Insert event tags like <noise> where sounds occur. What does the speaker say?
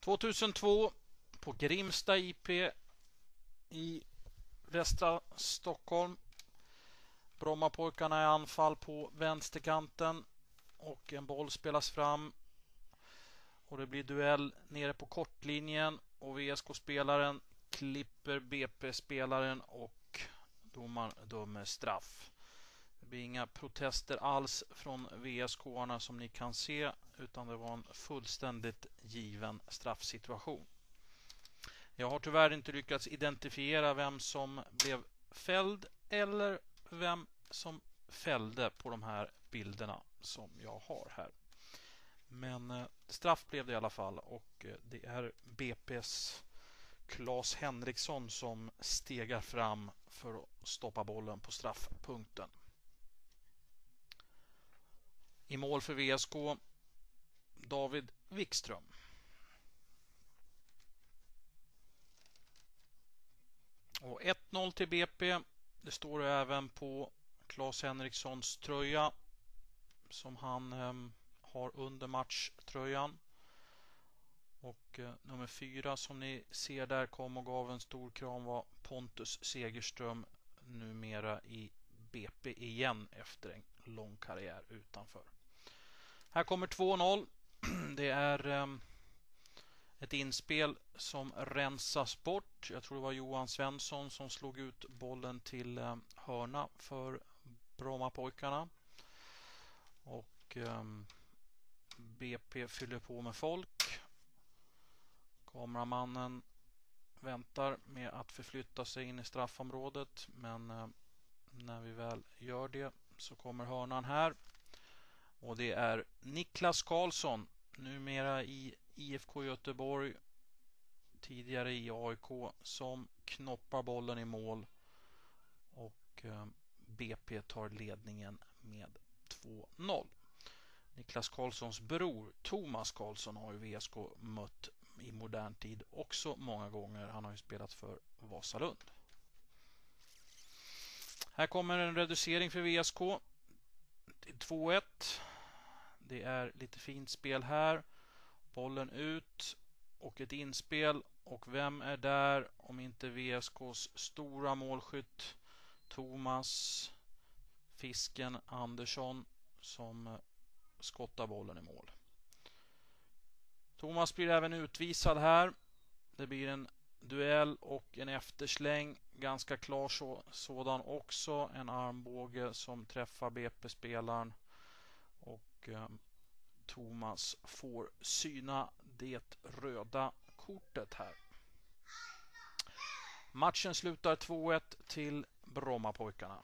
2002 på Grimsta IP i västra Stockholm. Brommapojkarna i anfall på vänsterkanten och en boll spelas fram. Och det blir duell nere på kortlinjen och VSK-spelaren klipper BP-spelaren och domaren dömer straff. Det blir inga protester alls från VSK-arna som ni kan se utan det var en fullständigt given straffsituation. Jag har tyvärr inte lyckats identifiera vem som blev fälld eller vem som fällde på de här bilderna som jag har här. Men eh, straff blev det i alla fall och eh, det är BP's Claes Henriksson som stegar fram för att stoppa bollen på straffpunkten. I mål för VSK David Wikström. Och 1-0 till BP. Det står även på Claes Henrikssons tröja som han eh, har under matchtröjan. Och eh, nummer fyra som ni ser där kom och gav en stor kram var Pontus Segerström numera i BP igen efter en lång karriär utanför. Här kommer 2-0. <clears throat> Det är ehm, ett inspel som rensas bort. Jag tror det var Johan Svensson som slog ut bollen till ehm, hörna för Brommapojkarna. Och ehm, BP fyller på med folk. Kameramannen väntar med att förflytta sig in i straffområdet men när vi väl gör det så kommer hörnan här. Och det är Niklas Karlsson, numera i IFK Göteborg, tidigare i AIK, som knoppar bollen i mål. Och eh, BP tar ledningen med 2-0. Niklas Karlssons bror Thomas Karlsson har ju VSK mött i modern tid också många gånger. Han har ju spelat för Vasalund. Här kommer en reducering för VSK 2-1. Det är lite fint spel här. Bollen ut och ett inspel. Och vem är där om inte VSKs stora målskytt Thomas Fisken Andersson som eh, skottar bollen i mål. Thomas blir även utvisad här. Det blir en duell och en eftersläng. Ganska klar så, sådan också. En armbåge som träffar BP-spelaren. Och eh, Thomas får syna det röda kortet här. Matchen slutar 2-1 till Brommapojkarna.